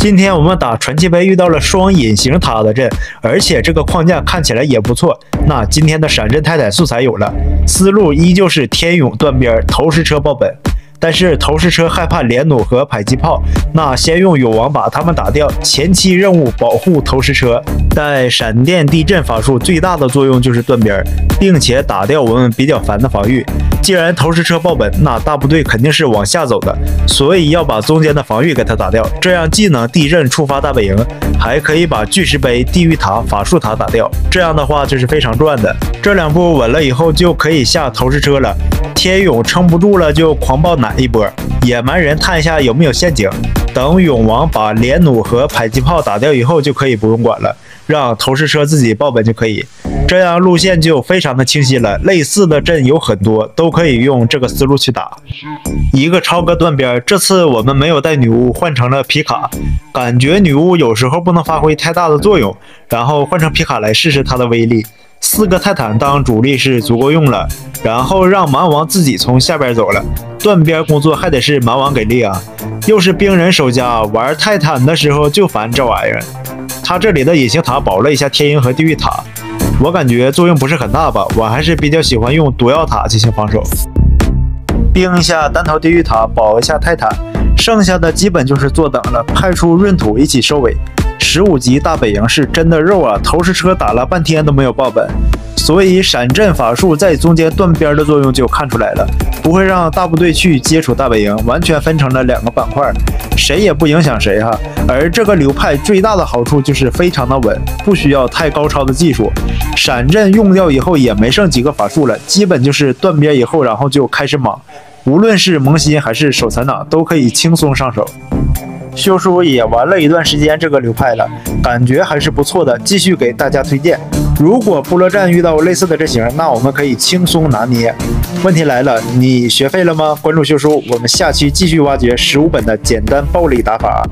今天我们打传奇杯遇到了双隐形塔的阵，而且这个框架看起来也不错。那今天的闪阵泰坦素材有了，思路依旧是天勇断边，投石车爆本。但是投石车害怕连弩和迫击炮，那先用永王把他们打掉。前期任务保护投石车，带闪电地震法术最大的作用就是断边，并且打掉我们比较烦的防御。既然投石车爆本，那大部队肯定是往下走的，所以要把中间的防御给它打掉，这样既能地震触发大本营，还可以把巨石碑、地狱塔、法术塔打掉。这样的话就是非常赚的。这两步稳了以后，就可以下投石车了。天勇撑不住了，就狂暴奶一波。野蛮人探一下有没有陷阱，等勇王把连弩和迫击炮打掉以后，就可以不用管了，让投石车自己报本就可以。这样路线就非常的清晰了。类似的阵有很多，都可以用这个思路去打。一个超哥断边，这次我们没有带女巫，换成了皮卡，感觉女巫有时候不能发挥太大的作用，然后换成皮卡来试试它的威力。四个泰坦当主力是足够用了，然后让蛮王自己从下边走了，断边工作还得是蛮王给力啊！又是兵人守家，玩泰坦的时候就烦这玩意儿。他这里的隐形塔保了一下天鹰和地狱塔，我感觉作用不是很大吧，我还是比较喜欢用毒药塔进行防守。冰一下单头地狱塔，保一下泰坦，剩下的基本就是坐等了，派出闰土一起收尾。十五级大本营是真的肉啊！投石车打了半天都没有爆本，所以闪阵法术在中间断边的作用就看出来了，不会让大部队去接触大本营，完全分成了两个板块，谁也不影响谁哈。而这个流派最大的好处就是非常的稳，不需要太高超的技术，闪阵用掉以后也没剩几个法术了，基本就是断边以后然后就开始莽，无论是萌新还是手残党都可以轻松上手。修叔也玩了一段时间这个流派了，感觉还是不错的，继续给大家推荐。如果部落战遇到类似的阵型，那我们可以轻松拿捏。问题来了，你学废了吗？关注秀叔，我们下期继续挖掘十五本的简单暴力打法。